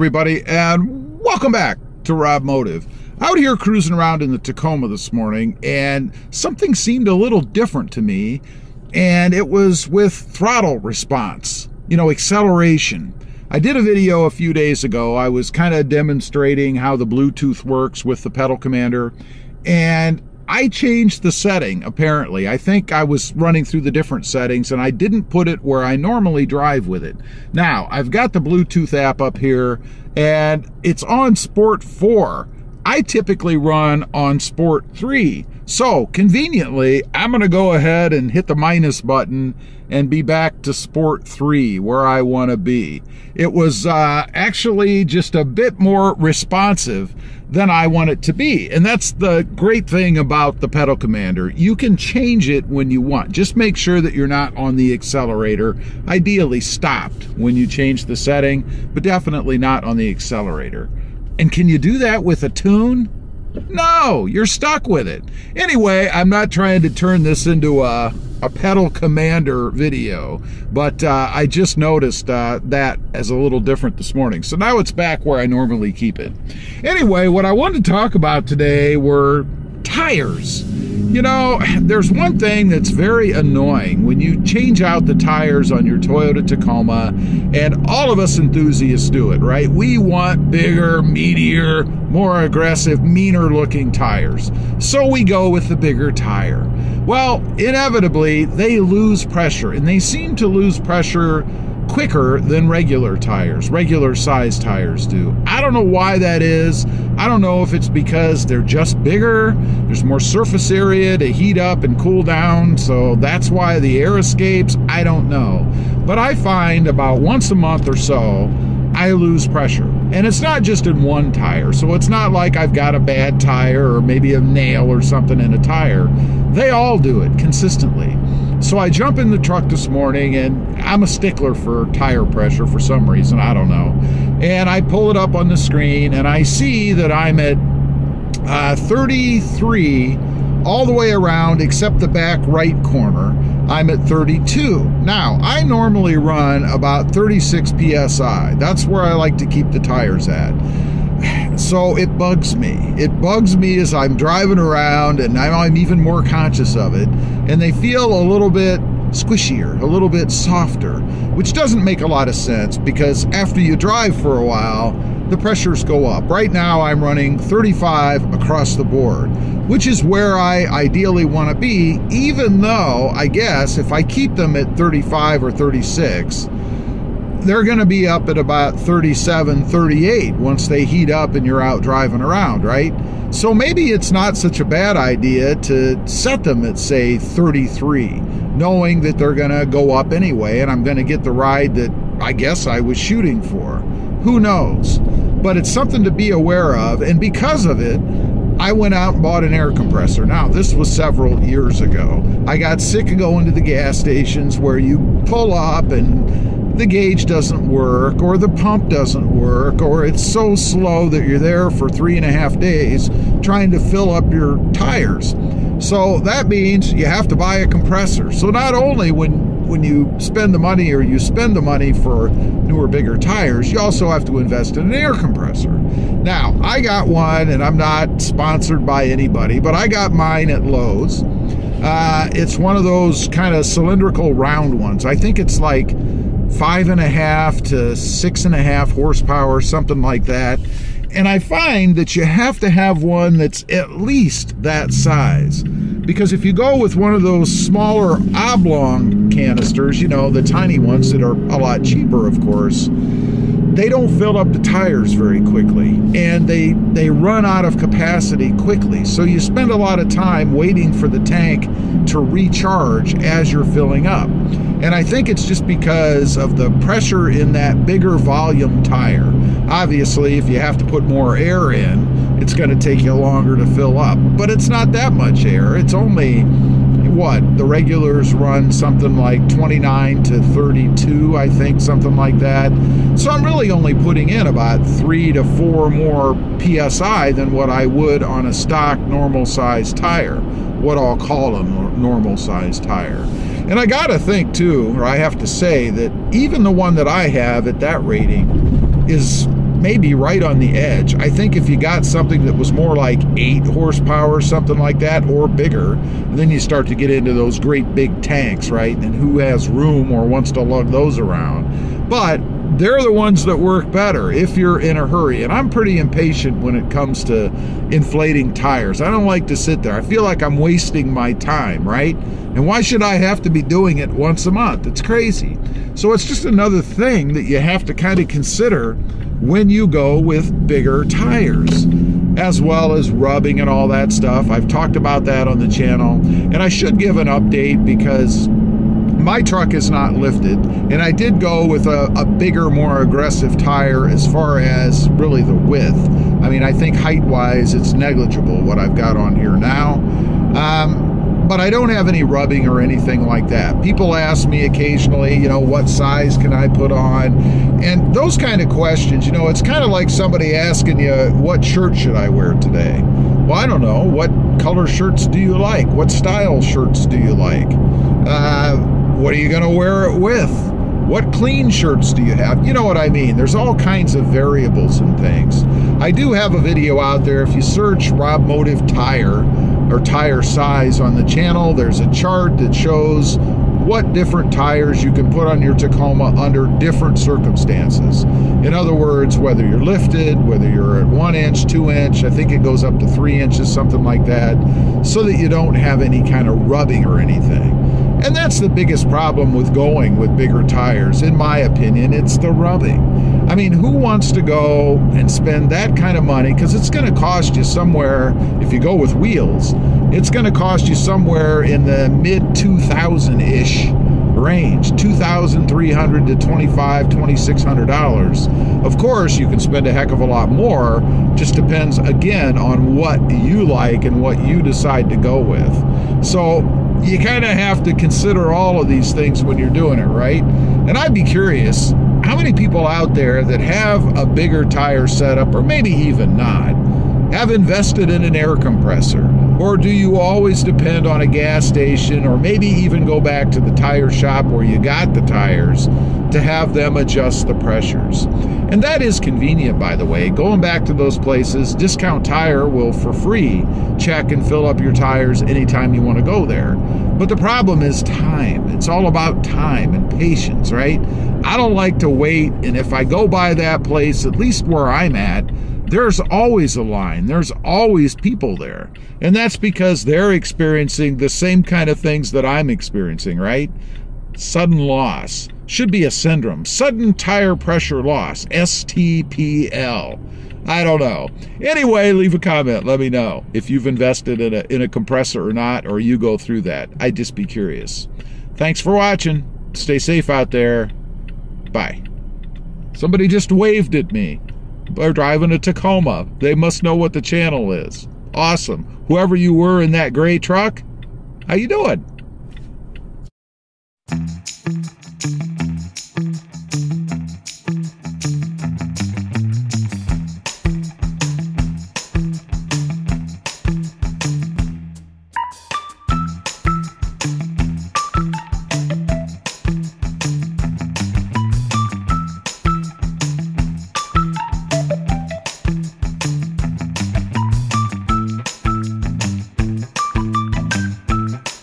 everybody, and welcome back to Rob Motive. Out here cruising around in the Tacoma this morning, and something seemed a little different to me, and it was with throttle response, you know, acceleration. I did a video a few days ago. I was kind of demonstrating how the Bluetooth works with the pedal commander, and I changed the setting, apparently. I think I was running through the different settings and I didn't put it where I normally drive with it. Now, I've got the Bluetooth app up here and it's on Sport 4. I typically run on Sport 3. So, conveniently, I'm going to go ahead and hit the minus button and be back to Sport 3 where I want to be. It was uh, actually just a bit more responsive than I want it to be. And that's the great thing about the pedal commander. You can change it when you want. Just make sure that you're not on the accelerator. Ideally stopped when you change the setting, but definitely not on the accelerator. And can you do that with a tune? No, you're stuck with it. Anyway, I'm not trying to turn this into a, a pedal commander video, but uh, I just noticed uh, that as a little different this morning. So now it's back where I normally keep it. Anyway, what I wanted to talk about today were tires. You know, there's one thing that's very annoying when you change out the tires on your Toyota Tacoma, and all of us enthusiasts do it, right? We want bigger, meatier, more aggressive, meaner looking tires. So we go with the bigger tire. Well, inevitably, they lose pressure, and they seem to lose pressure quicker than regular tires, regular size tires do. I don't know why that is. I don't know if it's because they're just bigger, there's more surface area to heat up and cool down, so that's why the air escapes. I don't know. But I find about once a month or so, I lose pressure. And it's not just in one tire. So it's not like I've got a bad tire or maybe a nail or something in a tire. They all do it consistently. So I jump in the truck this morning and I'm a stickler for tire pressure for some reason. I don't know. And I pull it up on the screen and I see that I'm at uh, 33 all the way around except the back right corner. I'm at 32. Now, I normally run about 36 psi. That's where I like to keep the tires at. So it bugs me. It bugs me as I'm driving around and I'm even more conscious of it. And they feel a little bit squishier, a little bit softer, which doesn't make a lot of sense because after you drive for a while, the pressures go up. Right now, I'm running 35 across the board, which is where I ideally want to be, even though I guess if I keep them at 35 or 36, they're going to be up at about 37, 38 once they heat up and you're out driving around, right? So maybe it's not such a bad idea to set them at, say, 33, knowing that they're going to go up anyway and I'm going to get the ride that I guess I was shooting for. Who knows? But it's something to be aware of. And because of it, I went out and bought an air compressor. Now, this was several years ago. I got sick of going to the gas stations where you pull up and the gauge doesn't work, or the pump doesn't work, or it's so slow that you're there for three and a half days trying to fill up your tires. So that means you have to buy a compressor. So not only when when you spend the money or you spend the money for newer, bigger tires, you also have to invest in an air compressor. Now, I got one, and I'm not sponsored by anybody, but I got mine at Lowe's. Uh, it's one of those kind of cylindrical round ones. I think it's like five and a half to six and a half horsepower, something like that. And I find that you have to have one that's at least that size. Because if you go with one of those smaller oblong canisters, you know, the tiny ones that are a lot cheaper, of course, they don't fill up the tires very quickly and they they run out of capacity quickly. So you spend a lot of time waiting for the tank to recharge as you're filling up. And i think it's just because of the pressure in that bigger volume tire. Obviously if you have to put more air in it's going to take you longer to fill up but it's not that much air. It's only what the regulars run something like 29 to 32 i think something like that. So i'm really only putting in about three to four more psi than what i would on a stock normal size tire what i'll call a normal size tire. And i gotta think too or i have to say that even the one that i have at that rating is maybe right on the edge. I think if you got something that was more like eight horsepower, something like that, or bigger, then you start to get into those great big tanks, right? And who has room or wants to lug those around. But they're the ones that work better if you're in a hurry. And I'm pretty impatient when it comes to inflating tires. I don't like to sit there. I feel like I'm wasting my time, right? And why should I have to be doing it once a month? It's crazy. So it's just another thing that you have to kind of consider when you go with bigger tires as well as rubbing and all that stuff. I've talked about that on the channel. And I should give an update because my truck is not lifted, and I did go with a, a, bigger, more aggressive tire as far as really the width. I mean, I think height wise, it's negligible what I've got on here now. Um, but I don't have any rubbing or anything like that. People ask me occasionally, you know, what size can I put on? And those kind of questions, you know, it's kind of like somebody asking you, what shirt should I wear today? Well, I don't know. What color shirts do you like? What style shirts do you like? Uh, what are you going to wear it with? What clean shirts do you have? You know what I mean. There's all kinds of variables and things. I do have a video out there. If you search Rob Motive tire or tire size on the channel, there's a chart that shows what different tires you can put on your Tacoma under different circumstances. In other words, whether you're lifted, whether you're at one inch, two inch, I think it goes up to three inches, something like that, so that you don't have any kind of rubbing or anything. And that's the biggest problem with going with bigger tires, in my opinion. It's the rubbing. I mean, who wants to go and spend that kind of money? Because it's going to cost you somewhere, if you go with wheels, it's going to cost you somewhere in the mid 2000 ish range 2300 to 25 2600 dollars of course you can spend a heck of a lot more just depends again on what you like and what you decide to go with so you kind of have to consider all of these things when you're doing it, right? And I'd be curious how many people out there that have a bigger tire setup, or maybe even not, have invested in an air compressor? Or do you always depend on a gas station, or maybe even go back to the tire shop where you got the tires to have them adjust the pressures? And that is convenient, by the way. Going back to those places, Discount Tire will for free check and fill up your tires anytime you want to go there. But the problem is time. It's all about time and patience, right? I don't like to wait. And if I go by that place, at least where I'm at, there's always a line. There's always people there. And that's because they're experiencing the same kind of things that I'm experiencing, right? Sudden loss should be a syndrome. Sudden tire pressure loss, STPL. I don't know. Anyway, leave a comment. Let me know if you've invested in a, in a compressor or not, or you go through that. I'd just be curious. Thanks for watching. Stay safe out there. Bye. Somebody just waved at me. They're driving a Tacoma. They must know what the channel is. Awesome. Whoever you were in that gray truck, how you doing?